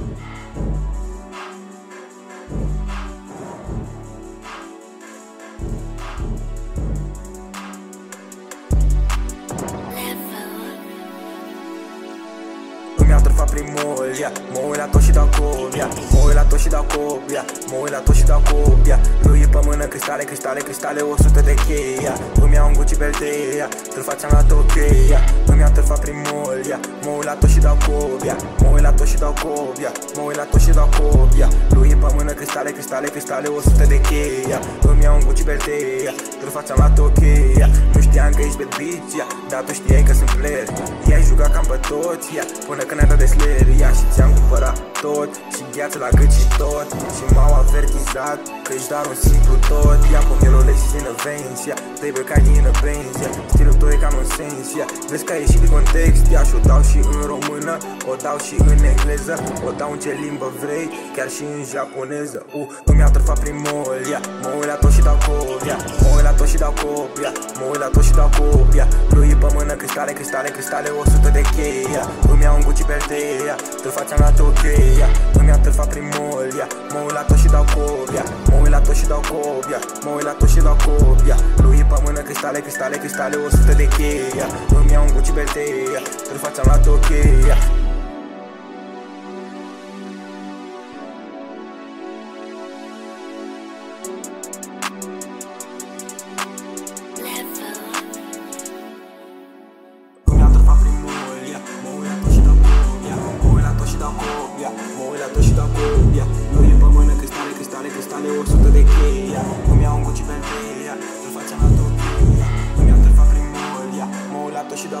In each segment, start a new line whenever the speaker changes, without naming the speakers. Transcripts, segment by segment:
Bye. Primolia Mă uit la tot și dau copia. Mă uit la tot și dau copia. Mă uit la tot și dau copia. Lui pe mână cristale, cristale, cristale 100 de cheia. Îmi iau un Gucci Belteia Îl facem la Tocheia Îmi iau târfa primolia Mă uit la tot și dau copia. Mă uit la tot și dau copia. Mă uit la tot și dau copia. Lui pe mână cristale, cristale, cristale 100 de cheia. Îmi iau un Gucci Belteia Îl facem la Tocheia Nu știam că ești pe bicia Dar tu știai că sunt player I-ai jucat cam pe toți ia, Până când ai dat de slayer ia, Și ți-am cumpărat tot. Și gheață la gât și tot. Și m-au avertizat Că ești doar un simplu tot. Ia cu mielul și în venți ia, Te-ai becat din benzi ia, Stilul tău e ca un sens ia, Vezi că ai ieșit din context ia, Și o dau și în română O dau și în engleză. O dau în ce limbă vrei Chiar și în japoneză. Uh, Îmi iau trăfa primolia Mă uit la tot și dau copia Mă uit la tot și dau copia Mă uit la tot și dau copia Lui pe mână cristale, cristale, cristale 100 de cheia. Îmi iau un Gucci Belteia Te-l facem la Tocheia Îmi iau târfa primolia Mă uit la tot și dau copia. Mă uit la tot și dau copia Mă uit la tot și dau copia. Lui pe mână cristale, cristale, cristale 100 de cheia. Îmi iau un Gucci Belteia Te-l facem la Tocheia Îmi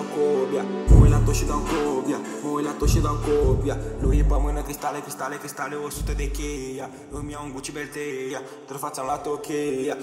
uit la tot și dau copia Mă uit la tot și dau copia Mă uit la tot și dau copia. Lui pe mână cristale, cristale, cristale 100 de cheia Îmi iau un Gucci Belteia Îl facem la Tocheia